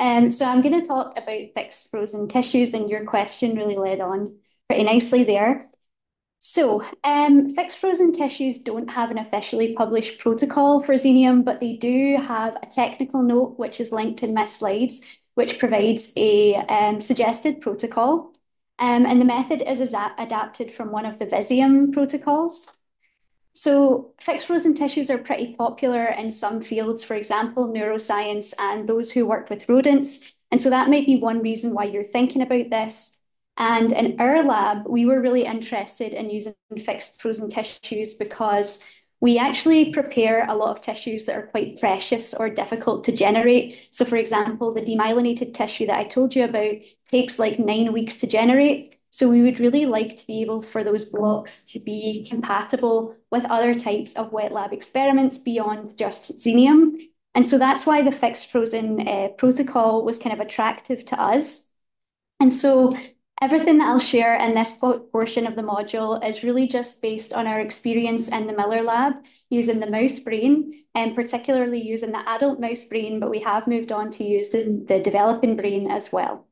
Um, so I'm going to talk about fixed frozen tissues, and your question really led on pretty nicely there. So, um, fixed frozen tissues don't have an officially published protocol for Xenium, but they do have a technical note, which is linked in my slides, which provides a um, suggested protocol. Um, and the method is adapted from one of the Visium protocols. So fixed frozen tissues are pretty popular in some fields, for example, neuroscience and those who work with rodents. And so that might be one reason why you're thinking about this. And in our lab, we were really interested in using fixed frozen tissues because we actually prepare a lot of tissues that are quite precious or difficult to generate. So for example, the demyelinated tissue that I told you about takes like nine weeks to generate. So we would really like to be able for those blocks to be compatible with other types of wet lab experiments beyond just Xenium. And so that's why the fixed frozen uh, protocol was kind of attractive to us. And so everything that I'll share in this portion of the module is really just based on our experience in the Miller lab using the mouse brain and particularly using the adult mouse brain, but we have moved on to use the, the developing brain as well.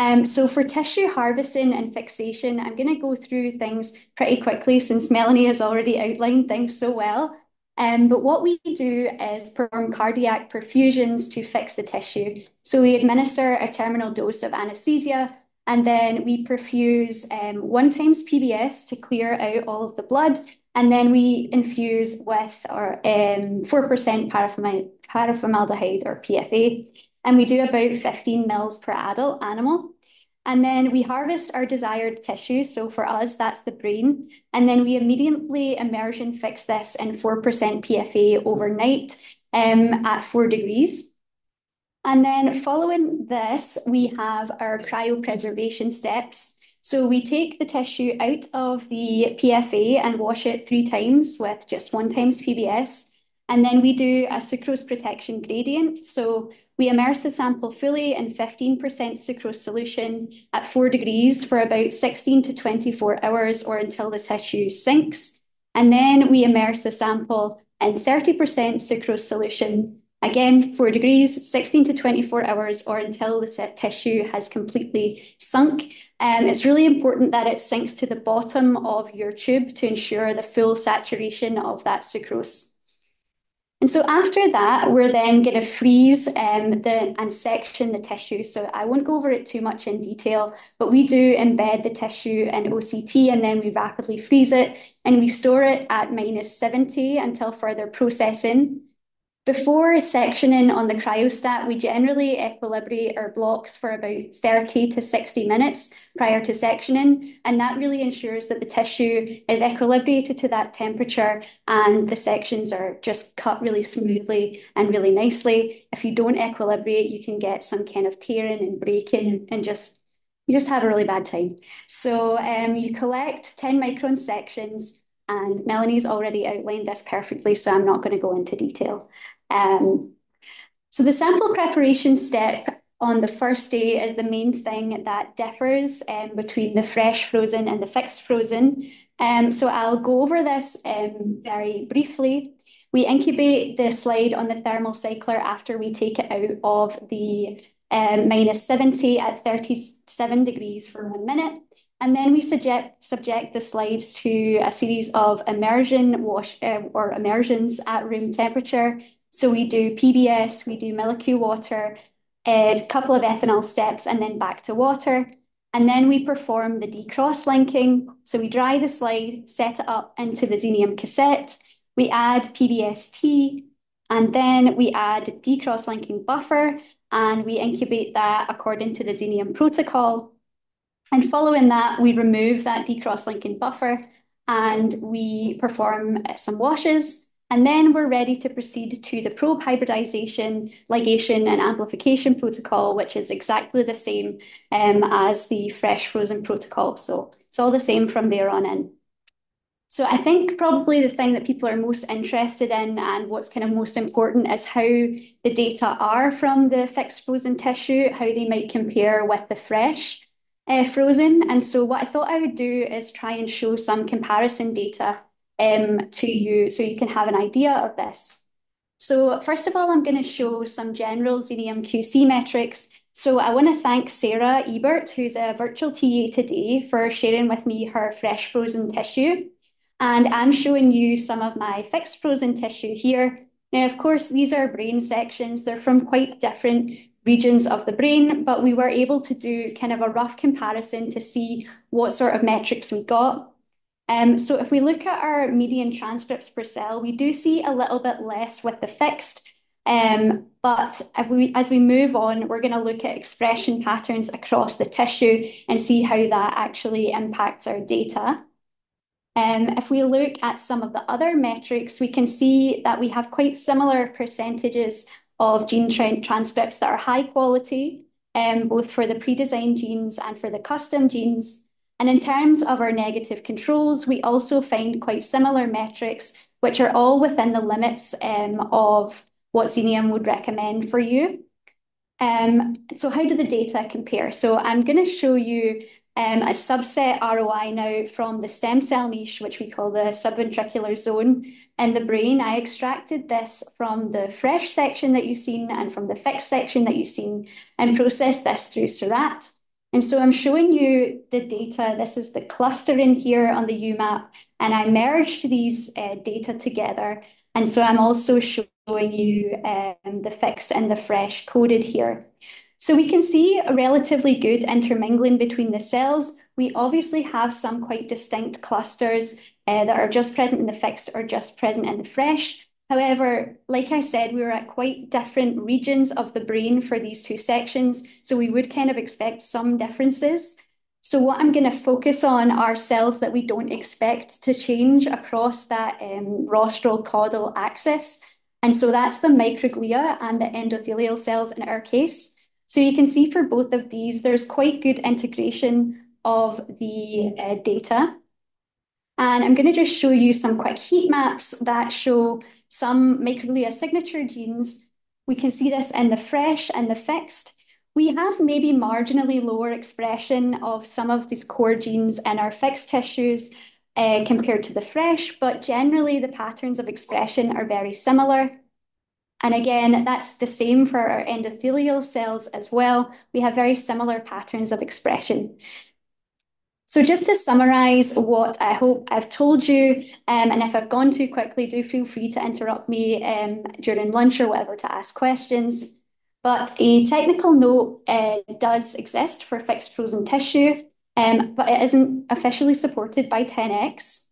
Um, so for tissue harvesting and fixation, I'm going to go through things pretty quickly since Melanie has already outlined things so well. Um, but what we do is perform cardiac perfusions to fix the tissue. So we administer a terminal dose of anesthesia, and then we perfuse um, one times PBS to clear out all of the blood, and then we infuse with our 4% um, paraformaldehyde or PFA and we do about 15 mils per adult animal. And then we harvest our desired tissue. So for us, that's the brain. And then we immediately immersion fix this in 4% PFA overnight um, at four degrees. And then following this, we have our cryopreservation steps. So we take the tissue out of the PFA and wash it three times with just one times PBS. And then we do a sucrose protection gradient. So we immerse the sample fully in 15% sucrose solution at 4 degrees for about 16 to 24 hours or until the tissue sinks. And then we immerse the sample in 30% sucrose solution, again, 4 degrees, 16 to 24 hours or until the tissue has completely sunk. Um, it's really important that it sinks to the bottom of your tube to ensure the full saturation of that sucrose. And so after that, we're then going to freeze um, the, and section the tissue. So I won't go over it too much in detail, but we do embed the tissue in OCT and then we rapidly freeze it and we store it at minus 70 until further processing. Before sectioning on the cryostat, we generally equilibrate our blocks for about 30 to 60 minutes prior to sectioning, and that really ensures that the tissue is equilibrated to that temperature and the sections are just cut really smoothly and really nicely. If you don't equilibrate, you can get some kind of tearing and breaking and just you just have a really bad time. So um, you collect 10 micron sections and Melanie's already outlined this perfectly, so I'm not going to go into detail. Um, so the sample preparation step on the first day is the main thing that differs um, between the fresh frozen and the fixed frozen. Um, so I'll go over this um, very briefly. We incubate the slide on the thermal cycler after we take it out of the um, minus 70 at 37 degrees for one minute. And then we subject, subject the slides to a series of immersion wash uh, or immersions at room temperature so we do PBS, we do Milli-Q water, a couple of ethanol steps, and then back to water. And then we perform the decross linking. So we dry the slide, set it up into the Xenium cassette. We add PBST, and then we add decross linking buffer, and we incubate that according to the Xenium protocol. And following that, we remove that decross linking buffer, and we perform some washes. And then we're ready to proceed to the probe hybridization, ligation, and amplification protocol, which is exactly the same um, as the fresh frozen protocol. So it's all the same from there on in. So I think probably the thing that people are most interested in and what's kind of most important is how the data are from the fixed frozen tissue, how they might compare with the fresh uh, frozen. And so what I thought I would do is try and show some comparison data um, to you so you can have an idea of this. So first of all, I'm going to show some general Xenium QC metrics. So I want to thank Sarah Ebert, who's a virtual TA today, for sharing with me her fresh frozen tissue. And I'm showing you some of my fixed frozen tissue here. Now, of course, these are brain sections. They're from quite different regions of the brain, but we were able to do kind of a rough comparison to see what sort of metrics we got. Um, so if we look at our median transcripts per cell, we do see a little bit less with the fixed, um, but we, as we move on, we're going to look at expression patterns across the tissue and see how that actually impacts our data. Um, if we look at some of the other metrics, we can see that we have quite similar percentages of gene tra transcripts that are high quality, um, both for the pre-designed genes and for the custom genes. And in terms of our negative controls, we also find quite similar metrics, which are all within the limits um, of what Xenium would recommend for you. Um, so how do the data compare? So I'm going to show you um, a subset ROI now from the stem cell niche, which we call the subventricular zone in the brain. I extracted this from the fresh section that you've seen and from the fixed section that you've seen and processed this through Seurat. And so I'm showing you the data. This is the cluster in here on the UMAP, and I merged these uh, data together. And so I'm also showing you um, the fixed and the fresh coded here. So we can see a relatively good intermingling between the cells. We obviously have some quite distinct clusters uh, that are just present in the fixed or just present in the fresh. However, like I said, we were at quite different regions of the brain for these two sections, so we would kind of expect some differences. So what I'm going to focus on are cells that we don't expect to change across that um, rostral caudal axis. And so that's the microglia and the endothelial cells in our case. So you can see for both of these, there's quite good integration of the uh, data. And I'm going to just show you some quick heat maps that show some microglia signature genes. We can see this in the fresh and the fixed. We have maybe marginally lower expression of some of these core genes in our fixed tissues uh, compared to the fresh, but generally the patterns of expression are very similar. And again, that's the same for our endothelial cells as well. We have very similar patterns of expression. So just to summarize what I hope I've told you, um, and if I've gone too quickly, do feel free to interrupt me um, during lunch or whatever to ask questions. But a technical note uh, does exist for fixed frozen tissue, um, but it isn't officially supported by 10x.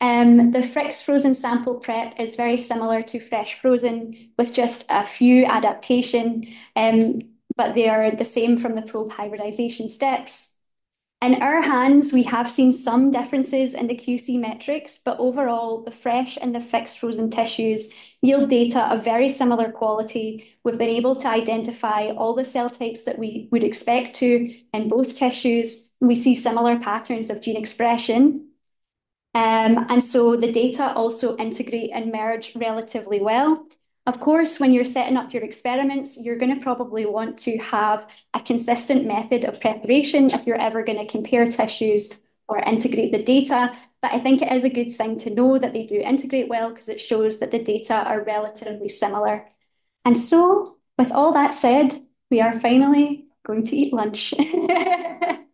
Um, the fixed frozen sample prep is very similar to fresh frozen with just a few adaptation, um, but they are the same from the probe hybridization steps. In our hands, we have seen some differences in the QC metrics, but overall, the fresh and the fixed frozen tissues yield data of very similar quality. We've been able to identify all the cell types that we would expect to in both tissues. We see similar patterns of gene expression, um, and so the data also integrate and merge relatively well. Of course, when you're setting up your experiments, you're going to probably want to have a consistent method of preparation if you're ever going to compare tissues or integrate the data. But I think it is a good thing to know that they do integrate well because it shows that the data are relatively similar. And so, with all that said, we are finally going to eat lunch.